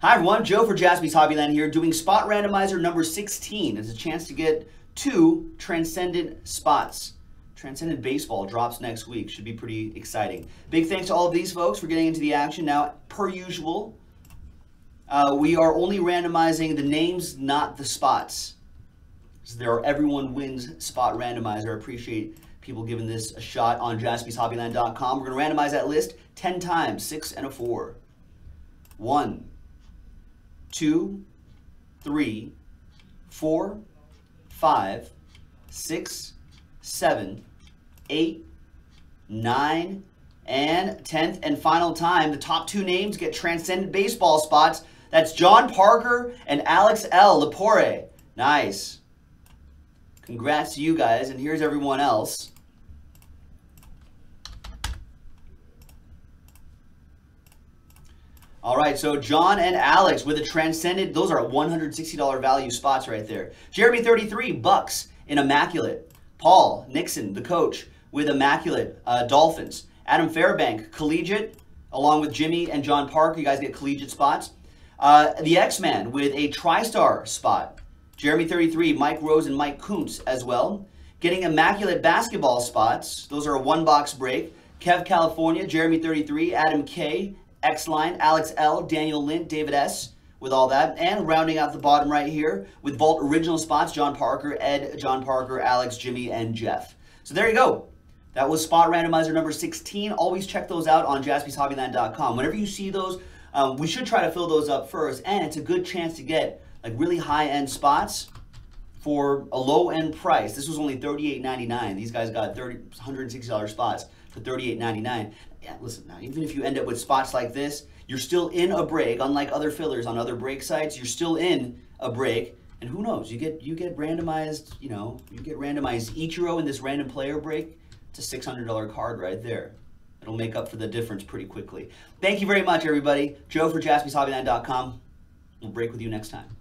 Hi everyone, Joe for Jaspy's Hobbyland here, doing spot randomizer number 16. It's a chance to get two Transcendent spots. Transcendent Baseball drops next week. Should be pretty exciting. Big thanks to all of these folks for getting into the action. Now, per usual, uh, we are only randomizing the names, not the spots. So there are everyone wins spot randomizer. I appreciate people giving this a shot on jaspyshobbyland.com. We're going to randomize that list 10 times, 6 and a 4. 1, two, three, four, five, six, seven, eight, nine, and 10th and final time. The top two names get transcendent baseball spots. That's John Parker and Alex L. Lepore. Nice. Congrats to you guys, and here's everyone else. All right, so John and Alex with a transcendent, those are $160 value spots right there. Jeremy 33, Bucks in Immaculate. Paul Nixon, the coach, with Immaculate uh, Dolphins. Adam Fairbank, Collegiate, along with Jimmy and John Parker. You guys get collegiate spots. Uh, the X-Man with a TriStar spot. Jeremy 33, Mike Rose and Mike Kuntz as well. Getting Immaculate basketball spots. Those are a one-box break. Kev California, Jeremy 33, Adam K, X line, Alex L, Daniel Lint, David S with all that. And rounding out the bottom right here with Vault original spots, John Parker, Ed, John Parker, Alex, Jimmy, and Jeff. So there you go. That was spot randomizer number 16. Always check those out on jaspyshobbyland.com. Whenever you see those, um, we should try to fill those up first. And it's a good chance to get like really high-end spots for a low-end price. This was only $38.99. These guys got 30, $160 spots for $38.99 yeah, listen now, even if you end up with spots like this, you're still in a break, unlike other fillers on other break sites, you're still in a break. And who knows, you get you get randomized, you know, you get randomized Ichiro in this random player break. It's a $600 card right there. It'll make up for the difference pretty quickly. Thank you very much, everybody. Joe for jaspyshobbyland.com. We'll break with you next time.